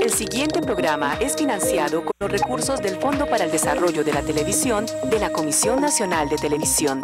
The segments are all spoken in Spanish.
El siguiente programa es financiado con los recursos del Fondo para el Desarrollo de la Televisión de la Comisión Nacional de Televisión.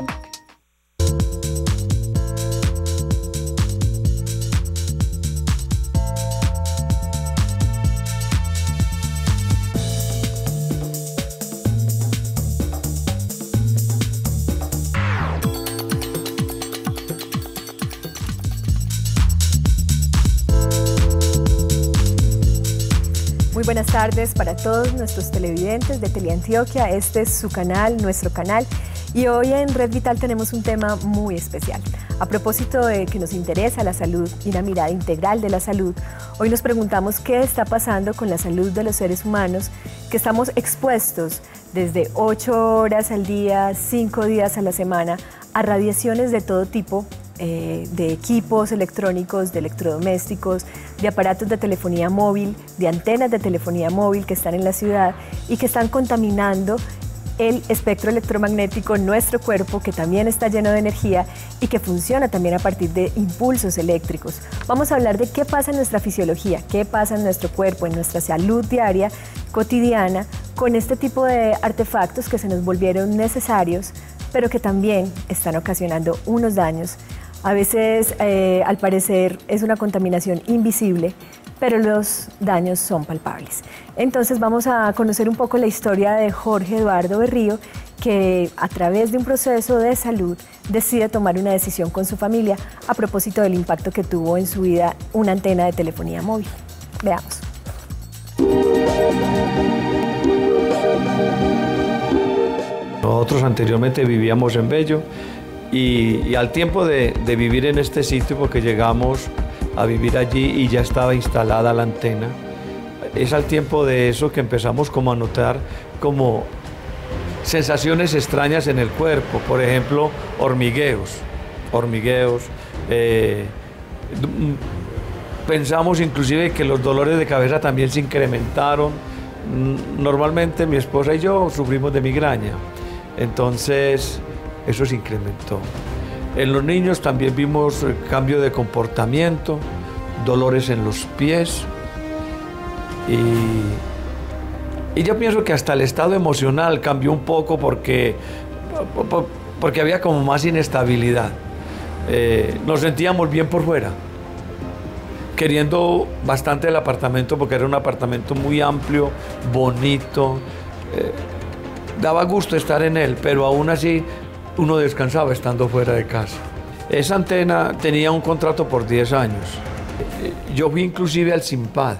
Tardes para todos nuestros televidentes de Teleantioquia. Este es su canal, nuestro canal. Y hoy en Red Vital tenemos un tema muy especial. A propósito de que nos interesa la salud y una mirada integral de la salud, hoy nos preguntamos qué está pasando con la salud de los seres humanos que estamos expuestos desde 8 horas al día, 5 días a la semana, a radiaciones de todo tipo eh, de equipos electrónicos, de electrodomésticos, de aparatos de telefonía móvil, de antenas de telefonía móvil que están en la ciudad y que están contaminando el espectro electromagnético en nuestro cuerpo, que también está lleno de energía y que funciona también a partir de impulsos eléctricos. Vamos a hablar de qué pasa en nuestra fisiología, qué pasa en nuestro cuerpo, en nuestra salud diaria, cotidiana, con este tipo de artefactos que se nos volvieron necesarios, pero que también están ocasionando unos daños a veces, eh, al parecer, es una contaminación invisible, pero los daños son palpables. Entonces vamos a conocer un poco la historia de Jorge Eduardo Berrío, que a través de un proceso de salud decide tomar una decisión con su familia a propósito del impacto que tuvo en su vida una antena de telefonía móvil. Veamos. Nosotros anteriormente vivíamos en Bello y, al tiempo de, vivir en este sitio, porque llegamos a vivir allí y ya estaba instalada la antena, es al tiempo de eso que empezamos como a notar como sensaciones extrañas en el cuerpo, por ejemplo, hormigueos, hormigueos. Eh, pensamos inclusive que los dolores de cabeza también se incrementaron. Normalmente mi esposa y yo sufrimos de migraña. Entonces, eso se incrementó. En los niños también vimos eh, cambio de comportamiento, dolores en los pies y, yo pienso que hasta el estado emocional cambió un poco porque, porque había como más inestabilidad. Eh, nos sentíamos bien por fuera, queriendo bastante el apartamento porque era un apartamento muy amplio, bonito. Eh, daba gusto estar en él, pero aún así uno descansaba estando fuera de casa. Esa antena tenía un contrato por 10 años. Yo fui inclusive al SIMPAD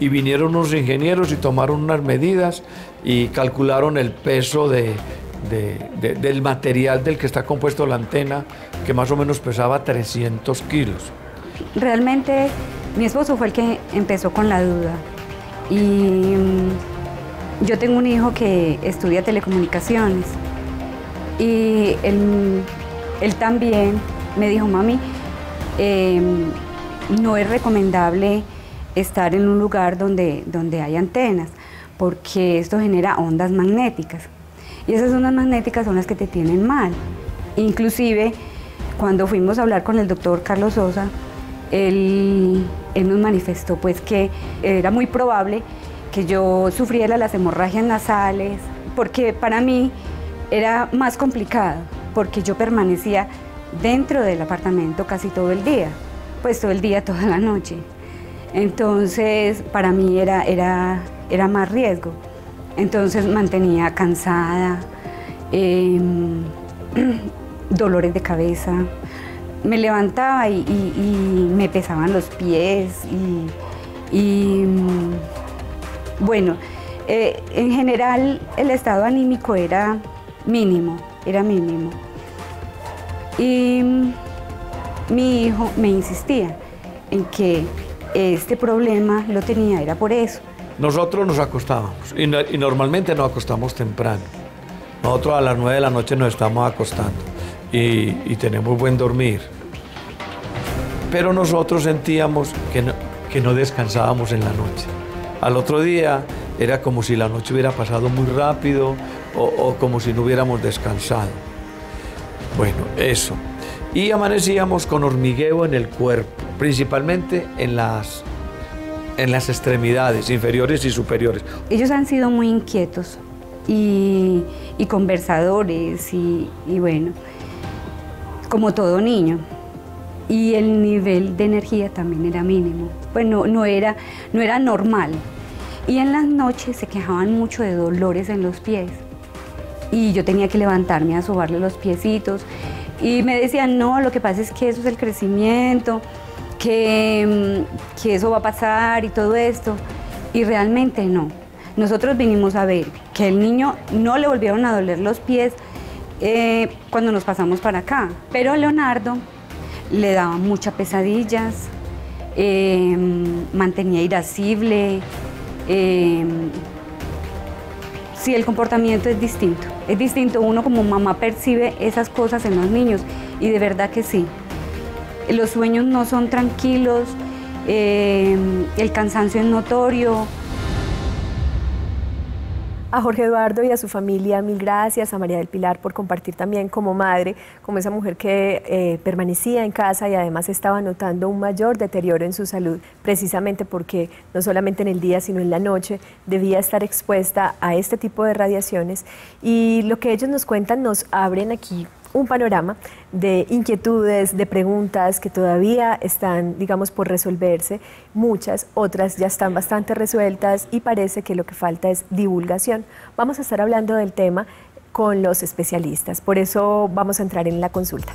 y vinieron unos ingenieros y tomaron unas medidas y calcularon el peso de, del material del que está compuesto la antena, que más o menos pesaba 300 kilos. Realmente mi esposo fue el que empezó con la duda. Y mm, yo tengo un hijo que estudia telecomunicaciones y él, también me dijo, mami, em, no es recomendable estar en un lugar donde, donde hay antenas, porque esto genera ondas magnéticas. Y esas ondas magnéticas son las que te tienen mal. Inclusive, cuando fuimos a hablar con el doctor Carlos Sosa, él, él, nos manifestó pues que era muy probable que yo sufriera las hemorragias nasales, porque para mí era más complicado porque yo permanecía dentro del apartamento casi todo el día, pues todo el día, toda la noche. Entonces, para mí era, era, era más riesgo. Entonces mantenía cansada, em, dolores de cabeza. Me levantaba y, me pesaban los pies y, mm, bueno, eh, en general el estado anímico era mínimo, era mínimo. Y mi hijo me insistía en que este problema lo tenía, era por eso. Nosotros nos acostábamos y, normalmente nos acostamos temprano. Nosotros a las 9 de la noche nos estamos acostando y, tenemos buen dormir. Pero nosotros sentíamos que que no descansábamos en la noche. Al otro día era como si la noche hubiera pasado muy rápido, o, como si no hubiéramos descansado. Bueno, eso. Y amanecíamos con hormigueo en el cuerpo, principalmente en las, en las extremidades inferiores y superiores. Ellos han sido muy inquietos y, conversadores y, bueno, como todo niño. Y el nivel de energía también era mínimo. Bueno, no era, no era normal. Y en las noches se quejaban mucho de dolores en los pies. Y yo tenía que levantarme a sobarle los piecitos. Y me decían, no, lo que pasa es que eso es el crecimiento, que, mm, que eso va a pasar y todo esto. Y realmente no. Nosotros vinimos a ver que el niño no le volvieron a doler los pies eh, cuando nos pasamos para acá, pero a Leonardo le daba muchas pesadillas, em, mantenía irascible. Em, sí, el comportamiento es distinto. Es distinto, uno como mamá percibe esas cosas en los niños y de verdad que sí. Los sueños no son tranquilos, em, el cansancio es notorio, a Jorge Eduardo y a su familia, mil gracias. A María del Pilar por compartir también como madre, como esa mujer que eh, permanecía en casa y además estaba notando un mayor deterioro en su salud, precisamente porque no solamente en el día, sino en la noche debía estar expuesta a este tipo de radiaciones. Y lo que ellos nos cuentan nos abren aquí un panorama de inquietudes, de preguntas que todavía están, digamos, por resolverse. Muchas, otras ya están bastante resueltas y parece que lo que falta es divulgación. Vamos a estar hablando del tema con los especialistas, por eso vamos a entrar en la consulta.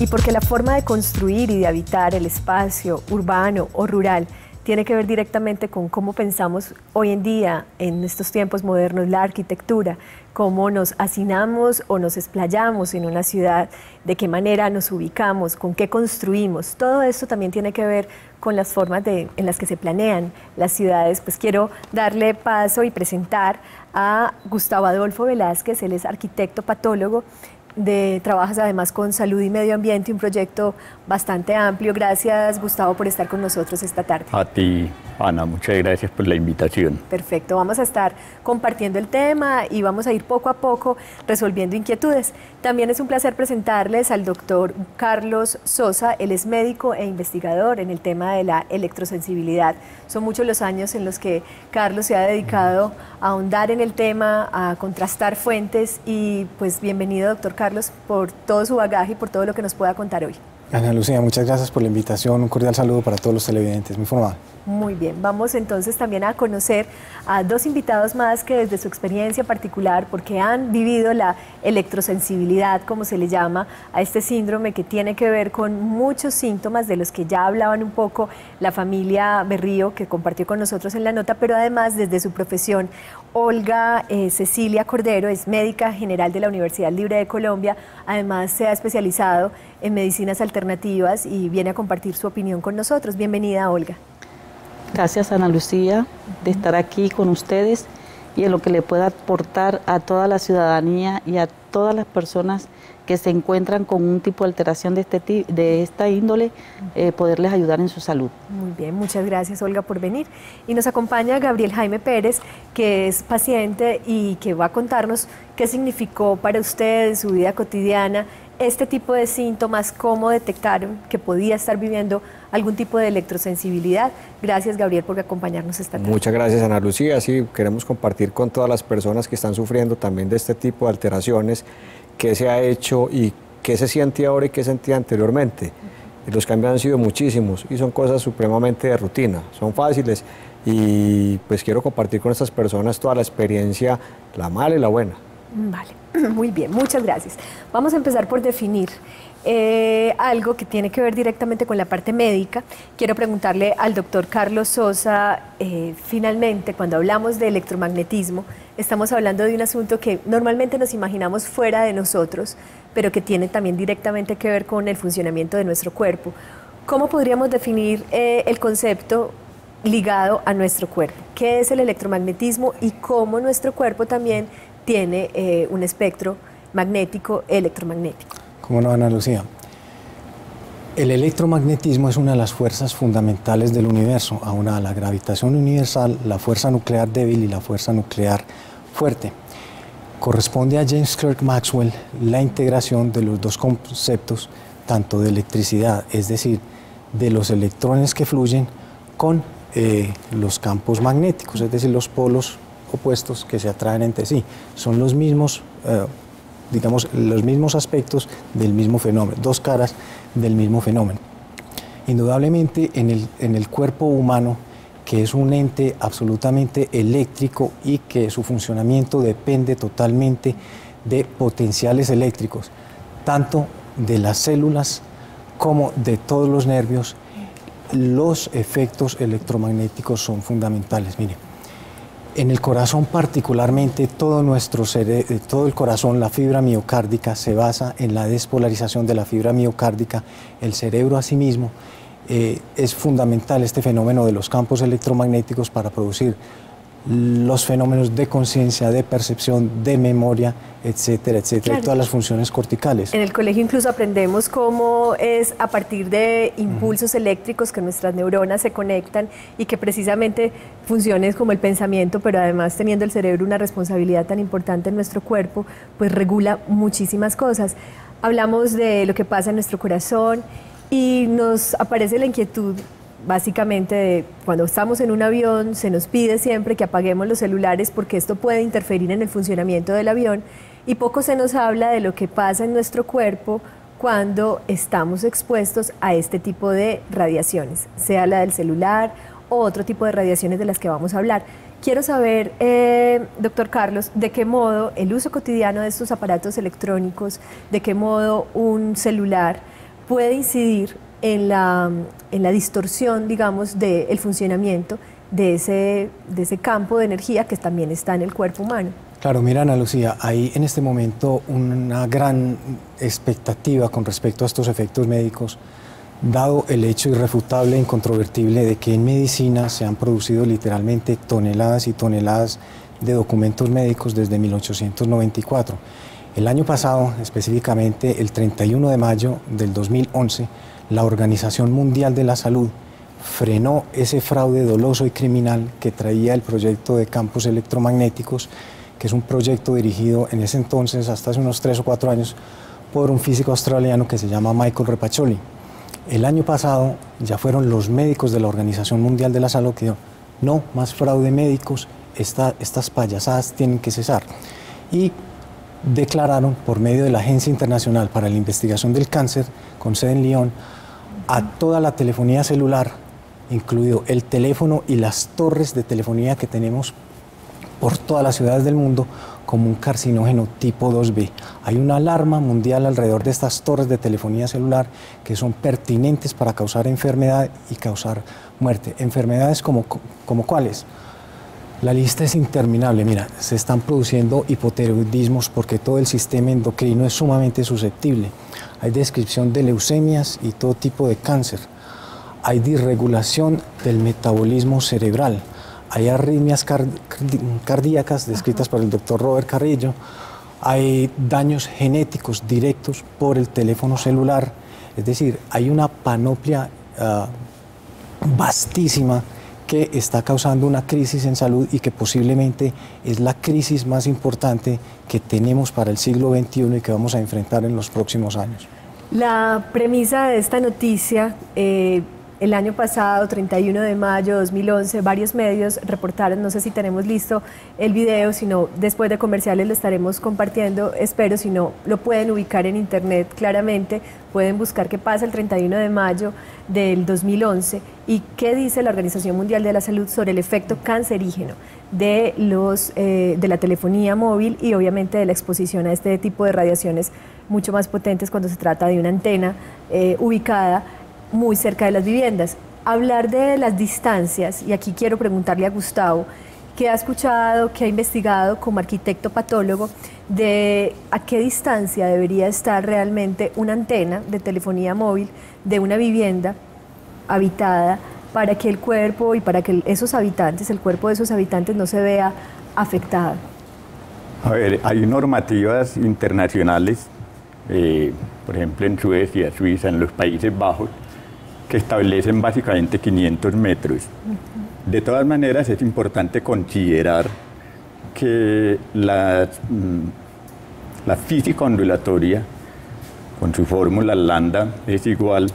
Y porque la forma de construir y de habitar el espacio urbano o rural tiene que ver directamente con cómo pensamos hoy en día, en estos tiempos modernos, la arquitectura, cómo nos hacinamos o nos explayamos en una ciudad, de qué manera nos ubicamos, con qué construimos. Todo esto también tiene que ver con las formas en las que se planean las ciudades. Pues quiero darle paso y presentar a Gustavo Adolfo Velázquez, él es arquitecto patólogo de trabajas además con salud y medio ambiente, un proyecto bastante amplio. Gracias Gustavo por estar con nosotros esta tarde. A ti, Ana, muchas gracias por la invitación. Perfecto, vamos a estar compartiendo el tema y vamos a ir poco a poco resolviendo inquietudes. También es un placer presentarles al doctor Carlos Sosa, él es médico e investigador en el tema de la electrosensibilidad. Son muchos los años en los que Carlos se ha dedicado a ahondar en el tema, a contrastar fuentes y pues bienvenido doctor Carlos por todo su bagaje y por todo lo que nos pueda contar hoy. Ana Lucía, muchas gracias por la invitación. Un cordial saludo para todos los televidentes. Muy formal. Muy bien, vamos entonces también a conocer a dos invitados más que desde su experiencia particular, porque han vivido la electrosensibilidad, como se le llama, a este síndrome que tiene que ver con muchos síntomas de los que ya hablaban un poco la familia Berrío, que compartió con nosotros en la nota, pero además desde su profesión. Olga eh, Cecilia Cordero es médica general de la Universidad Libre de Colombia, además se ha especializado en medicinas alternativas y viene a compartir su opinión con nosotros. Bienvenida, Olga. Gracias Ana Lucía de estar aquí con ustedes y en lo que le pueda aportar a toda la ciudadanía y a todas las personas que se encuentran con un tipo de alteración de, este, de esta índole, eh, poderles ayudar en su salud. Muy bien, muchas gracias Olga por venir. Y nos acompaña Gabriel Jaime Pérez, que es paciente y que va a contarnos qué significó para usted en su vida cotidiana este tipo de síntomas, cómo detectaron que podía estar viviendo algún tipo de electrosensibilidad. Gracias, Gabriel, por acompañarnos esta tarde. Muchas gracias, Ana Lucía. Sí, queremos compartir con todas las personas que están sufriendo también de este tipo de alteraciones, qué se ha hecho y qué se siente ahora y qué sentía anteriormente. Los cambios han sido muchísimos y son cosas supremamente de rutina, son fáciles y pues quiero compartir con estas personas toda la experiencia, la mala y la buena. Vale, muy bien, muchas gracias. Vamos a empezar por definir eh, algo que tiene que ver directamente con la parte médica. Quiero preguntarle al doctor Carlos Sosa, eh, finalmente, cuando hablamos de electromagnetismo, estamos hablando de un asunto que normalmente nos imaginamos fuera de nosotros, pero que tiene también directamente que ver con el funcionamiento de nuestro cuerpo. ¿Cómo podríamos definir eh, el concepto ligado a nuestro cuerpo? ¿Qué es el electromagnetismo y cómo nuestro cuerpo también tiene un espectro magnético, electromagnético? ¿Cómo no, Ana Lucía? El electromagnetismo es una de las fuerzas fundamentales del universo, aunada a la gravitación universal, la fuerza nuclear débil y la fuerza nuclear fuerte. corresponde a James Clerk Maxwell la integración de los dos conceptos, tanto de electricidad, es decir, de los electrones que fluyen, con eh, los campos magnéticos, es decir, los polos opuestos que se atraen entre sí. Son los mismos, eh, digamos, los mismos aspectos del mismo fenómeno, dos caras del mismo fenómeno. Indudablemente en el, en el cuerpo humano, que es un ente absolutamente eléctrico y que su funcionamiento depende totalmente de potenciales eléctricos, tanto de las células como de todos los nervios, los efectos electromagnéticos son fundamentales. Mire, en el corazón particularmente, todo nuestro eh, todo el corazón, la fibra miocárdica, se basa en la despolarización de la fibra miocárdica. El cerebro asimismo eh, es fundamental este fenómeno de los campos electromagnéticos para producir los fenómenos de conciencia, de percepción, de memoria, etcétera, etcétera, y todas las funciones corticales. En el colegio incluso aprendemos cómo es a partir de impulsos eléctricos que nuestras neuronas se conectan y que precisamente funciones como el pensamiento, pero además teniendo el cerebro una responsabilidad tan importante en nuestro cuerpo, pues regula muchísimas cosas. Hablamos de lo que pasa en nuestro corazón y nos aparece la inquietud básicamente cuando estamos en un avión se nos pide siempre que apaguemos los celulares porque esto puede interferir en el funcionamiento del avión y poco se nos habla de lo que pasa en nuestro cuerpo cuando estamos expuestos a este tipo de radiaciones, sea la del celular o otro tipo de radiaciones de las que vamos a hablar. Quiero saber, eh, doctor Carlos, de qué modo el uso cotidiano de estos aparatos electrónicos, de qué modo un celular puede incidir en la, en la distorsión, digamos, del funcionamiento de ese, de ese campo de energía que también está en el cuerpo humano. Claro, mira Ana Lucía, hay en este momento una gran expectativa con respecto a estos efectos médicos, dado el hecho irrefutable e incontrovertible de que en medicina se han producido literalmente toneladas y toneladas de documentos médicos desde 1894. El año pasado, específicamente el 31 de mayo del 2011, la Organización Mundial de la Salud frenó ese fraude doloso y criminal que traía el proyecto de campos electromagnéticos, que es un proyecto dirigido en ese entonces, hasta hace unos tres o cuatro años, por un físico australiano que se llama Michael Repacholi. El año pasado ya fueron los médicos de la Organización Mundial de la Salud que dijeron, no, más fraude médicos, estas payasadas tienen que cesar. Y declararon por medio de la Agencia Internacional para la Investigación del Cáncer, con sede en Lyon, a toda la telefonía celular, incluido el teléfono y las torres de telefonía que tenemos por todas las ciudades del mundo, como un carcinógeno tipo 2B. Hay una alarma mundial alrededor de estas torres de telefonía celular que son pertinentes para causar enfermedad y causar muerte. Enfermedades como, como cuáles? La lista es interminable. Mira, se están produciendo hipotiroidismos porque todo el sistema endocrino es sumamente susceptible. Hay descripción de leucemias y todo tipo de cáncer. Hay disregulación del metabolismo cerebral. Hay arritmias cardíacas descritas por el doctor Robert Carrillo. Hay daños genéticos directos por el teléfono celular. Es decir, hay una panoplia ah, vastísima está causando una crisis en salud y que posiblemente es la crisis más importante que tenemos para el siglo XXI y que vamos a enfrentar en los próximos años. La premisa de esta noticia eh, el año pasado, 31 de mayo de 2011, varios medios reportaron, no sé si tenemos listo el video, sino después de comerciales lo estaremos compartiendo, espero, si no, lo pueden ubicar en internet claramente, pueden buscar qué pasa el 31 de mayo del 2011 y qué dice la Organización Mundial de la Salud sobre el efecto cancerígeno de, los, eh, de la telefonía móvil y obviamente de la exposición a este tipo de radiaciones mucho más potentes cuando se trata de una antena eh, ubicada muy cerca de las viviendas. Hablar de las distancias, y aquí quiero preguntarle a Gustavo, que ha escuchado, que ha investigado como arquitecto patólogo, de a qué distancia debería estar realmente una antena de telefonía móvil de una vivienda habitada para que el cuerpo y para que esos habitantes, el cuerpo de esos habitantes no se vea afectado. A ver, hay normativas internacionales, eh, por ejemplo en Suecia, Suiza, en los Países Bajos, que establecen básicamente 500 metros. De todas maneras, es importante considerar que la, mm, la física ondulatoria, con su fórmula lambda, es igual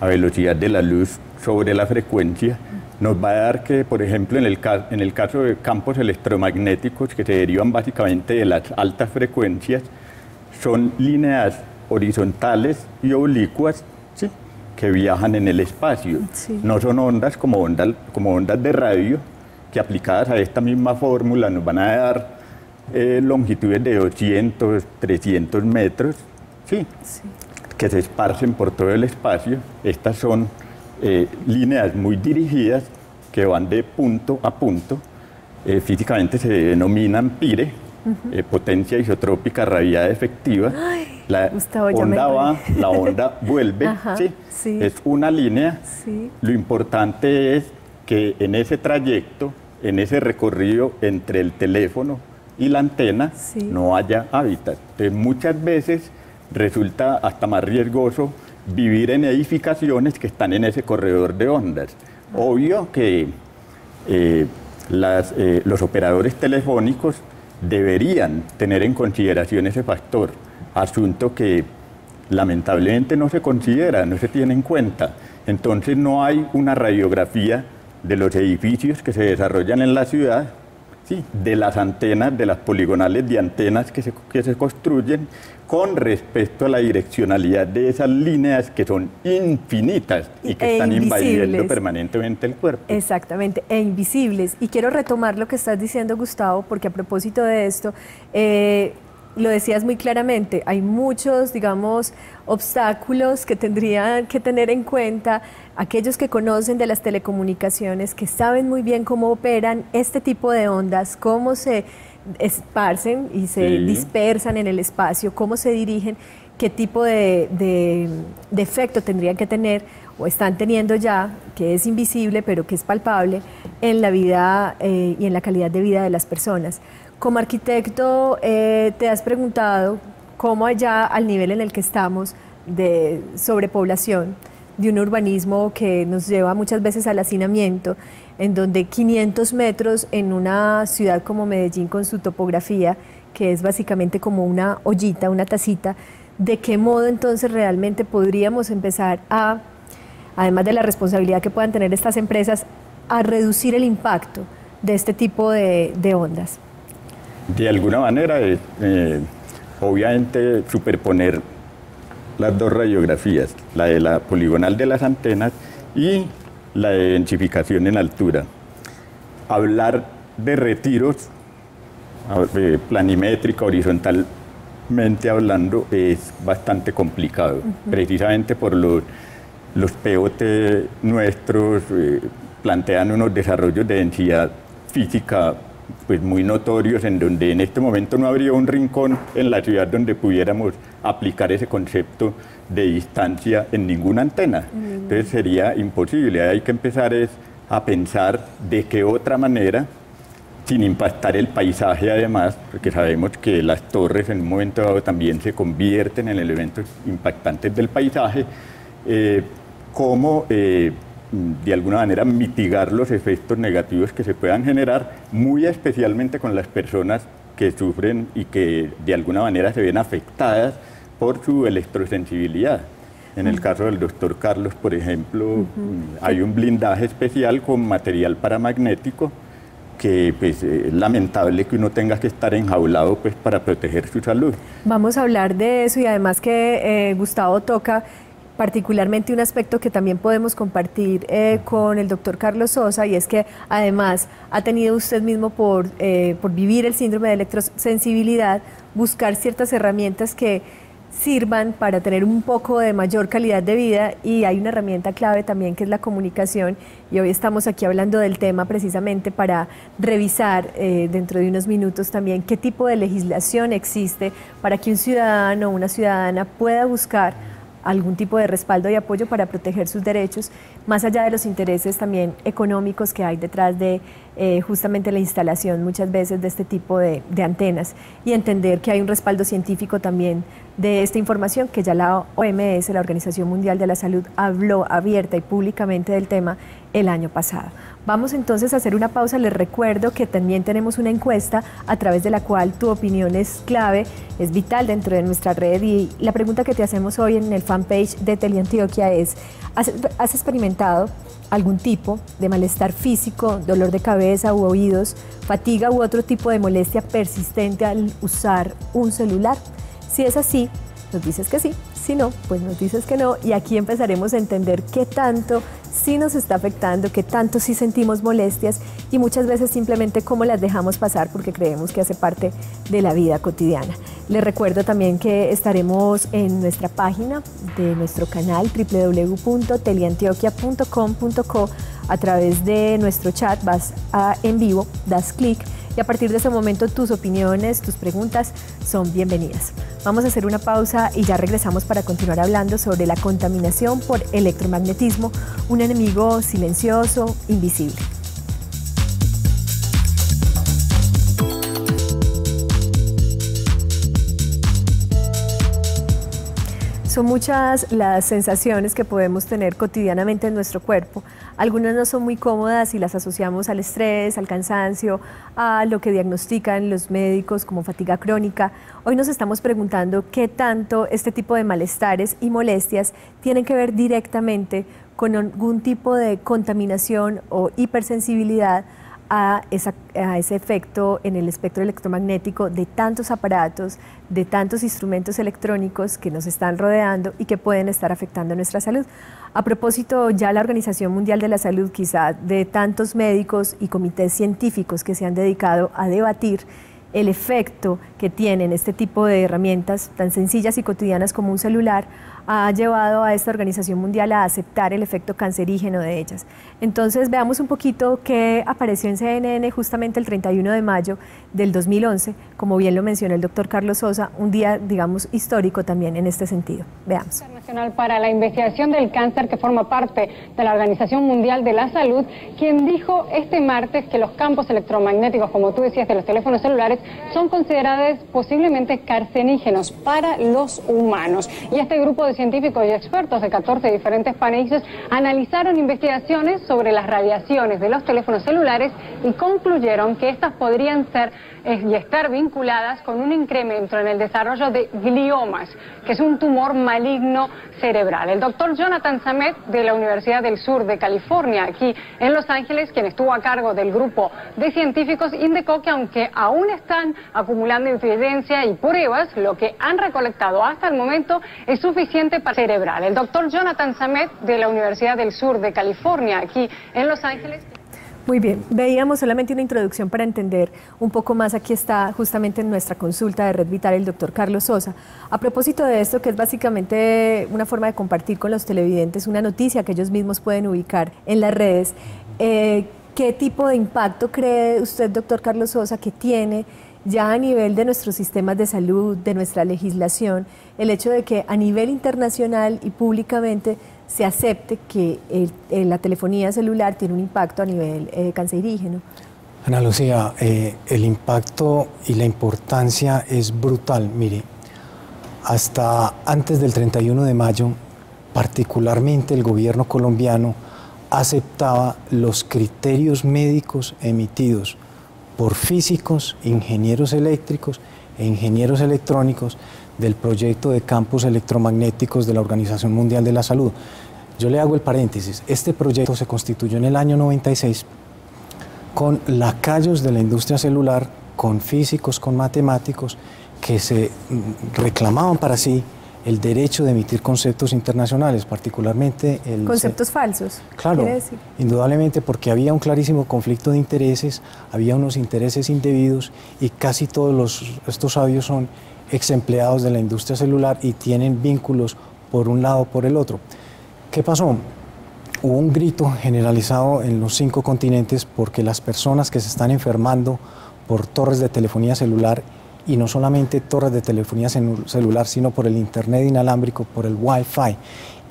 a velocidad de la luz sobre la frecuencia, nos va a dar que, por ejemplo, en el, en el caso de campos electromagnéticos que se derivan básicamente de las altas frecuencias, son líneas horizontales y oblicuas. Que viajan en el espacio. No son ondas como, ondas como ondas de radio que aplicadas a esta misma fórmula nos van a dar eh, longitudes de 200, 300 metros, ¿sí? que se esparcen por todo el espacio. Estas son eh, líneas muy dirigidas que van de punto a punto. Eh, físicamente se denominan PIRE, eh, potencia isotrópica radiada efectiva. La onda va, la onda vuelve. ¿sí? Es una línea. Lo importante es que en ese trayecto, en ese recorrido entre el teléfono y la antena, no haya hábitat. Entonces, muchas veces resulta hasta más riesgoso vivir en edificaciones que están en ese corredor de ondas. Obvio que eh, eh, los operadores telefónicos deberían tener en consideración ese factor, asunto que lamentablemente no se considera, no se tiene en cuenta. Entonces no hay una radiografía de los edificios que se desarrollan en la ciudad de las antenas, de las poligonales de antenas que se, que se construyen con respecto a la direccionalidad de esas líneas que son infinitas y que e están invadiendo permanentemente el cuerpo. Exactamente, e invisibles. Y quiero retomar lo que estás diciendo, Gustavo, porque a propósito de esto, eh, lo decías muy claramente, hay muchos, digamos, obstáculos que tendrían que tener en cuenta aquellos que conocen de las telecomunicaciones, que saben muy bien cómo operan este tipo de ondas, cómo se esparcen y se dispersan en el espacio, cómo se dirigen, qué tipo de, de, efecto tendrían que tener o están teniendo ya, que es invisible pero que es palpable en la vida eh, y en la calidad de vida de las personas. Como arquitecto, eh, te has preguntado cómo allá al nivel en el que estamos de sobrepoblación, de un urbanismo que nos lleva muchas veces al hacinamiento, en donde 500 metros en una ciudad como Medellín con su topografía, que es básicamente como una ollita, una tacita, ¿de qué modo entonces realmente podríamos empezar a, además de la responsabilidad que puedan tener estas empresas, a reducir el impacto de este tipo de ondas? De alguna manera, es, eh, obviamente, superponer las dos radiografías, la de la poligonal de las antenas y la de densificación en altura. Hablar de retiros planimétrica, horizontalmente hablando, es bastante complicado, precisamente por los, los POT nuestros eh, plantean unos desarrollos de densidad física pues muy notorios en donde en este momento no habría un rincón en la ciudad donde pudiéramos aplicar ese concepto de distancia en ninguna antena. Entonces sería imposible. Hay que empezar es a pensar de qué otra manera, sin impactar el paisaje además, porque sabemos que las torres en un momento dado también se convierten en elementos impactantes del paisaje, eh, cómo eh, de alguna manera mitigar los efectos negativos que se puedan generar, muy especialmente con las personas que sufren y que de alguna manera se ven afectadas por su electrosensibilidad. En el caso del doctor Carlos, por ejemplo, mm, hay un blindaje especial con material paramagnético que pues, es lamentable que uno tenga que estar enjaulado pues, para proteger su salud. Vamos a hablar de eso y además que eh, Gustavo toca particularmente un aspecto que también podemos compartir eh, con el doctor Carlos Sosa y es que además ha tenido usted mismo por, eh, por vivir el síndrome de electrosensibilidad, buscar ciertas herramientas que sirvan para tener un poco de mayor calidad de vida y hay una herramienta clave también que es la comunicación y hoy estamos aquí hablando del tema precisamente para revisar eh, dentro de unos minutos también qué tipo de legislación existe para que un ciudadano o una ciudadana pueda buscar algún tipo de respaldo y apoyo para proteger sus derechos, más allá de los intereses también económicos que hay detrás de eh, justamente la instalación muchas veces de este tipo de, antenas y entender que hay un respaldo científico también de esta información que ya la OMS, la Organización Mundial de la Salud, habló abierta y públicamente del tema el año pasado. Vamos entonces a hacer una pausa. Les recuerdo que también tenemos una encuesta a través de la cual tu opinión es clave, es vital dentro de nuestra red y la pregunta que te hacemos hoy en el fanpage de Teleantioquia es, ¿has, experimentado algún tipo de malestar físico, dolor de cabeza u oídos, fatiga u otro tipo de molestia persistente al usar un celular? Si es así, nos dices que sí. Si no, pues nos dices que no. Y aquí empezaremos a entender qué tanto sí nos está afectando, qué tanto sí sentimos molestias y muchas veces simplemente cómo las dejamos pasar porque creemos que hace parte de la vida cotidiana. Les recuerdo también que estaremos en nuestra página de nuestro canal www.teliantioquia.com.co a través de nuestro chat, vas a en vivo, das clic y a partir de ese momento tus opiniones, tus preguntas son bienvenidas. Vamos a hacer una pausa y ya regresamos para continuar hablando sobre la contaminación por electromagnetismo, un enemigo silencioso, invisible. Son muchas las sensaciones que podemos tener cotidianamente en nuestro cuerpo. Algunas no son muy cómodas y las asociamos al estrés, al cansancio, a lo que diagnostican los médicos como fatiga crónica. Hoy nos estamos preguntando qué tanto este tipo de malestares y molestias tienen que ver directamente con algún tipo de contaminación o hipersensibilidad a, ese efecto en el espectro electromagnético de tantos aparatos, de tantos instrumentos electrónicos que nos están rodeando y que pueden estar afectando nuestra salud. A propósito, ya la Organización Mundial de la Salud, quizá de tantos médicos y comités científicos que se han dedicado a debatir el efecto que tienen este tipo de herramientas tan sencillas y cotidianas como un celular ha llevado a esta Organización Mundial a aceptar el efecto cancerígeno de ellas. Entonces veamos un poquito qué apareció en CNN justamente el 31 de mayo del 2011, como bien lo mencionó el doctor Carlos Sosa, un día, digamos, histórico también en este sentido. Veamos. Internacional para la Investigación del Cáncer, que forma parte de la Organización Mundial de la Salud, quien dijo este martes que los campos electromagnéticos, como tú decías, de los teléfonos celulares, son considerados posiblemente carcenígenos para los humanos. Y este grupo de científicos y expertos de 14 diferentes países analizaron investigaciones sobre las radiaciones de los teléfonos celulares y concluyeron que estas podrían ser y estar vinculadas con un incremento en el desarrollo de gliomas, que es un tumor maligno cerebral. El doctor Jonathan Samet de la Universidad del Sur de California, aquí en Los Ángeles, quien estuvo a cargo del grupo de científicos, indicó que aunque aún están acumulando evidencia y pruebas, lo que han recolectado hasta el momento es suficiente para cerebral. El doctor Jonathan Samet de la Universidad del Sur de California, aquí en Los Ángeles. Muy bien, veíamos solamente una introducción para entender un poco más. Aquí está justamente en nuestra consulta de Red Vital el doctor Carlos Sosa. A propósito de esto, que es básicamente una forma de compartir con los televidentes una noticia que ellos mismos pueden ubicar en las redes, eh, ¿qué tipo de impacto cree usted, doctor Carlos Sosa, que tiene ya a nivel de nuestros sistemas de salud, de nuestra legislación, el hecho de que a nivel internacional y públicamente se acepte que la telefonía celular tiene un impacto a nivel eh, cancerígeno. Ana Lucía, eh, el impacto y la importancia es brutal. Mire, hasta antes del 31 de mayo, particularmente el gobierno colombiano aceptaba los criterios médicos emitidos por físicos, ingenieros eléctricos e ingenieros electrónicos del proyecto de campos electromagnéticos de la Organización Mundial de la Salud. Yo le hago el paréntesis, este proyecto se constituyó en el año 96 con lacayos de la industria celular, con físicos, con matemáticos, que se mm, reclamaban para sí el derecho de emitir conceptos internacionales, particularmente el... Conceptos falsos. Claro, indudablemente porque había un clarísimo conflicto de intereses, había unos intereses indebidos y casi todos los, estos sabios son ex empleados de la industria celular y tienen vínculos por un lado o por el otro. ¿Qué pasó? Hubo un grito generalizado en los cinco continentes porque las personas que se están enfermando por torres de telefonía celular y no solamente torres de telefonía celular, sino por el Internet inalámbrico, por el Wi-Fi.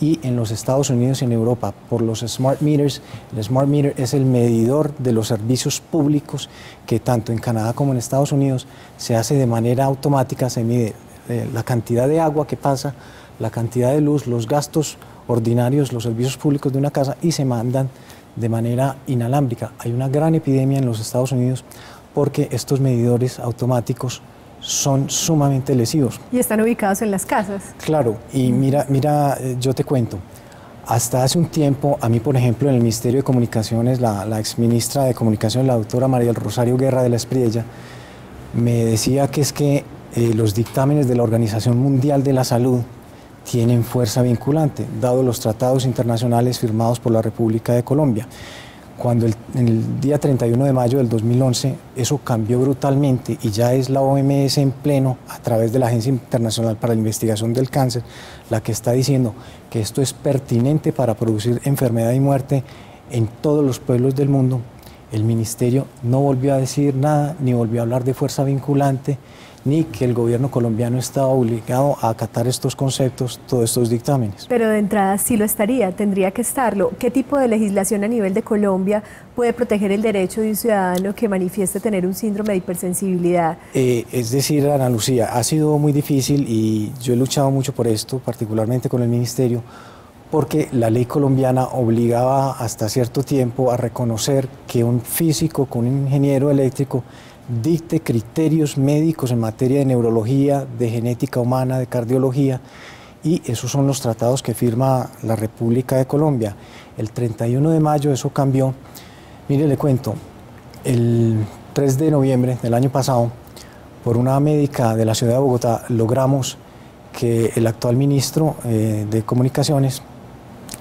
Y en los Estados Unidos y en Europa, por los smart meters. El smart meter es el medidor de los servicios públicos que tanto en Canadá como en Estados Unidos se hace de manera automática, se mide eh, la cantidad de agua que pasa, la cantidad de luz, los gastos ordinarios, los servicios públicos de una casa y se mandan de manera inalámbrica. Hay una gran epidemia en los Estados Unidos porque estos medidores automáticos son sumamente lesivos. Y están ubicados en las casas. Claro, y mira, mira, eh, yo te cuento. Hasta hace un tiempo, a mí, por ejemplo, en el Ministerio de Comunicaciones, la, la exministra de Comunicación, la doctora María Rosario Guerra de la Espriella, me decía que es que eh, los dictámenes de la Organización Mundial de la Salud tienen fuerza vinculante, dado los tratados internacionales firmados por la República de Colombia. Cuando el, en el día 31 de mayo del 2011 eso cambió brutalmente y ya es la OMS en pleno, a través de la Agencia Internacional para la Investigación del Cáncer, la que está diciendo que esto es pertinente para producir enfermedad y muerte en todos los pueblos del mundo, el ministerio no volvió a decir nada, ni volvió a hablar de fuerza vinculante, ni que el gobierno colombiano estaba obligado a acatar estos conceptos, todos estos dictámenes. Pero de entrada sí lo estaría, tendría que estarlo. ¿Qué tipo de legislación a nivel de Colombia puede proteger el derecho de un ciudadano que manifieste tener un síndrome de hipersensibilidad? Eh, es decir, Ana Lucía, ha sido muy difícil y yo he luchado mucho por esto, particularmente con el ministerio, porque la ley colombiana obligaba hasta cierto tiempo a reconocer que un físico con un ingeniero eléctrico dicte criterios médicos en materia de neurología, de genética humana, de cardiología, y esos son los tratados que firma la República de Colombia. El 31 de mayo eso cambió. Mire, le cuento, el 3 de noviembre del año pasado, por una médica de la ciudad de Bogotá, logramos que el actual ministro eh, de Comunicaciones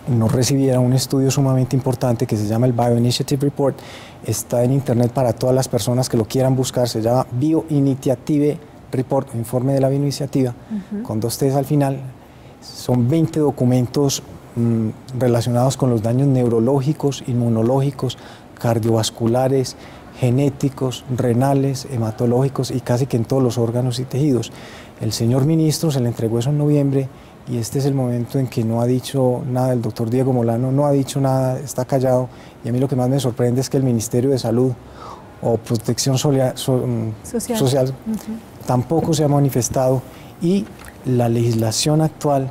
nos recibiera un estudio sumamente importante que se llama el Bioinitiative Report. Está en internet para todas las personas que lo quieran buscar. Se llama Bioinitiative Report, informe de la bioiniciativa, con dos T's al final. Son 20 documentos mm, relacionados con los daños neurológicos, inmunológicos, cardiovasculares, genéticos, renales, hematológicos y casi que en todos los órganos y tejidos. El señor ministro se le entregó eso en noviembre y este es el momento en que no ha dicho nada, el doctor Diego Molano no ha dicho nada, está callado, y a mí lo que más me sorprende es que el Ministerio de Salud o Protección mm, Social, tampoco se ha manifestado. Y la legislación actual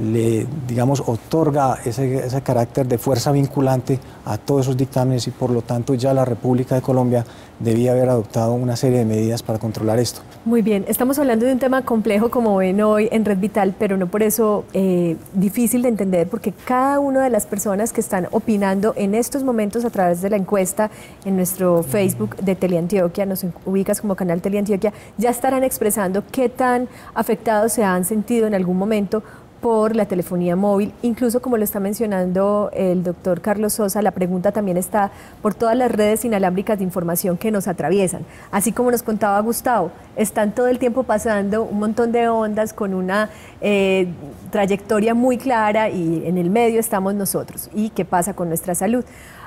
le, digamos, otorga ese, ese, carácter de fuerza vinculante a todos esos dictámenes y por lo tanto ya la República de Colombia debía haber adoptado una serie de medidas para controlar esto. Muy bien, estamos hablando de un tema complejo como ven hoy en Red Vital, pero no por eso eh, difícil de entender porque cada una de las personas que están opinando en estos momentos a través de la encuesta en nuestro Facebook de Teleantioquia, nos ubicas como canal Teleantioquia, ya estarán expresando qué tan afectados se han sentido en algún momento por la telefonía móvil. Incluso, como lo está mencionando el doctor Carlos Sosa, la pregunta también está por todas las redes inalámbricas de información que nos atraviesan. Así como nos contaba Gustavo, están todo el tiempo pasando un montón de ondas con una eh, trayectoria muy clara y en el medio estamos nosotros. ¿Y qué pasa con nuestra salud?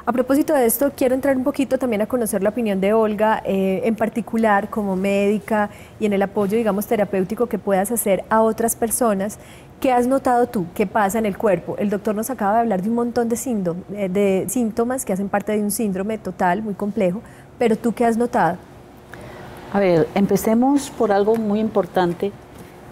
A propósito de esto, quiero entrar un poquito también a conocer la opinión de Olga, eh, en particular como médica y en el apoyo, digamos, terapéutico que puedas hacer a otras personas ¿Qué has notado tú? ¿Qué pasa en el cuerpo? El doctor nos acaba de hablar de un montón de, eh, de síntomas que hacen parte de un síndrome total, muy complejo, pero tú qué has notado? A ver, empecemos por algo muy importante